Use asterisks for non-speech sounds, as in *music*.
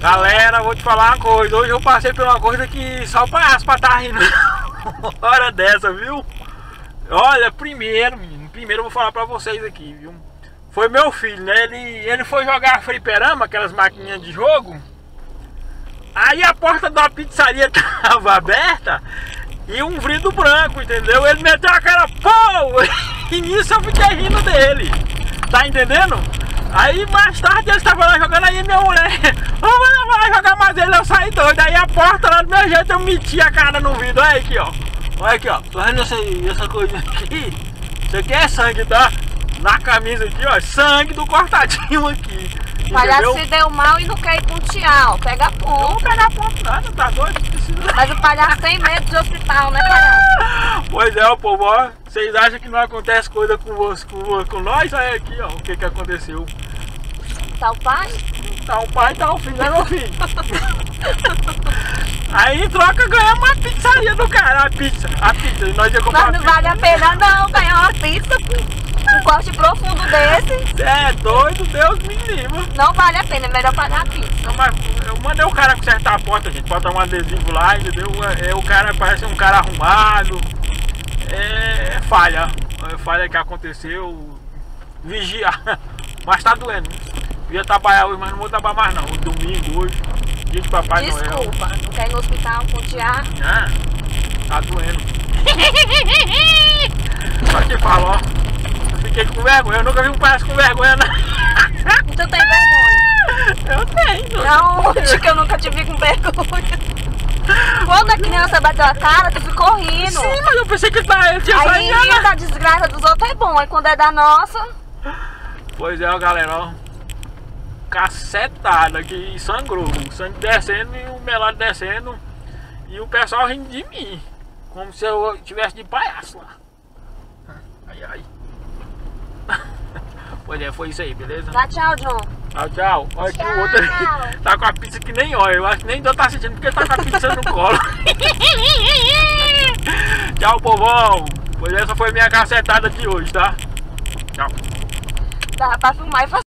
Galera, vou te falar uma coisa. Hoje eu passei por uma coisa que só pra tá rindo. *laughs* Hora dessa, viu? Olha, primeiro, menino, primeiro eu vou falar pra vocês aqui, viu? Foi meu filho, né? Ele, ele foi jogar fliperama, aquelas maquininhas de jogo. Aí a porta da pizzaria *laughs* tava aberta e um vidro branco, entendeu? Ele meteu a cara, pô! *laughs* E nisso eu fiquei rindo dele. Tá entendendo? Aí mais tarde ele estava lá jogando aí minha mulher, vamos lá jogar mais ele, eu saí doido. Aí a porta lá do meu jeito eu meti a cara no vidro. Olha aqui, ó. Olha aqui, ó. Tô vendo essa, essa coisa aqui? Isso aqui é sangue, tá? Na camisa aqui, ó. Sangue do cortadinho aqui. O palhaço se deu mal e não quer ir com o tchau. Pega ponto. Não pega ponto nada, tá doido? Mas o palhaço tem medo de hospital, né, palhaço? *laughs* Pois é, o povo, ó. Vocês acham que não acontece coisa com, você, com, com nós? Olha aqui, ó. O que que aconteceu. Tá o pai? Tá o pai, tá o filho, né, meu filho? *laughs* Aí em troca ganhamos uma pizzaria do cara, a pizza, a pizza. E nós ia comprar Mas não vale a pena não ganhar uma pizza com um corte profundo desse. É doido, Deus me livre. Não vale a pena, é melhor pagar a pizza. Não, mas eu mandei o cara consertar a porta, gente, botar um adesivo lá, entendeu? É, o cara parece um cara arrumado. É, é falha. É falha que aconteceu. Vigiar. *laughs* Mas tá doendo. Eu ia trabalhar hoje, mas não vou trabalhar mais não. O domingo hoje, dia de Papai Desculpa, Noel. Desculpa, não quer ir no hospital o Tiá? Ah, tá doendo. Só te falo, ó. Eu fiquei com vergonha. Eu nunca vi um palhaço com vergonha, não. *laughs* Tu tem vergonha? Eu tenho. Não, acho que eu nunca te vi com vergonha. Quando a criança bateu a cara, tu ficou rindo. Eu pensei que tá, eu tinha Aí saído. da desgraça dos outros é bom, aí quando é da nossa... Pois é, ó, galera, ó. Cacetada que sangrou. O sangue descendo e o melado descendo. E o pessoal rindo de mim. Como se eu tivesse de palhaço lá. Ai, ai. *laughs* Pois é, foi isso aí, beleza? Dá tchau, John. Tchau, tchau. Olha aqui o Tchau. outro ali. Tá com a pizza que nem olha. Eu acho que nem Deus tá sentindo porque tá com a pizza no colo. *laughs* tchau, povão. Pois essa foi minha cacetada de hoje, tá? Tchau. Dá pra filmar e fazer.